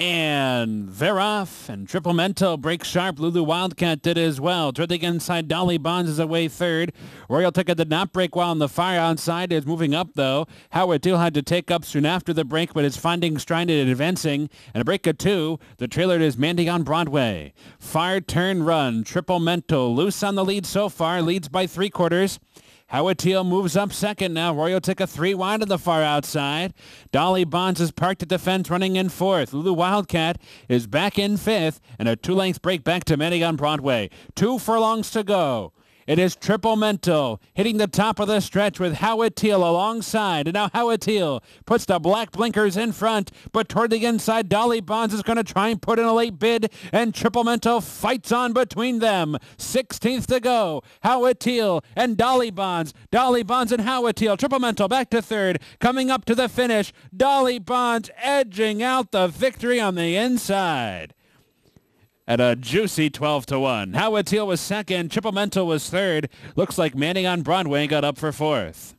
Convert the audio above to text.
And they're off, and Triple Mento breaks sharp. Lulu Wildcat did as well. Turning inside, Dolly Bonds is away third. Royal Ticket did not break well on the fire outside. Is moving up, though. Howard Teal had to take up soon after the break, but is finding stride and advancing. And a break of two. The trailer is Mandy on Broadway. Fire turn run. Triple Mento loose on the lead so far. Leads by three quarters. Howard Teal moves up second now. Royal took a three wide to the far outside. Dolly Bonds is parked at the fence running in fourth. Lulu Wildcat is back in fifth and a two-length break back to Manny on Broadway. Two furlongs to go. It is Triple Mento hitting the top of the stretch with Howard Teal alongside. And now Howard Teal puts the black blinkers in front, but toward the inside, Dolly Bonds is going to try and put in a late bid, and Triple Mento fights on between them. 16th to go. Howard Teal and Dolly Bonds. Dolly Bonds and Howard Teal. Triple Mento back to third. Coming up to the finish. Dolly Bonds edging out the victory on the inside at a juicy 12 to 1. Howard Teal was second. Triple Mento was third. Looks like Manning on Broadway got up for fourth.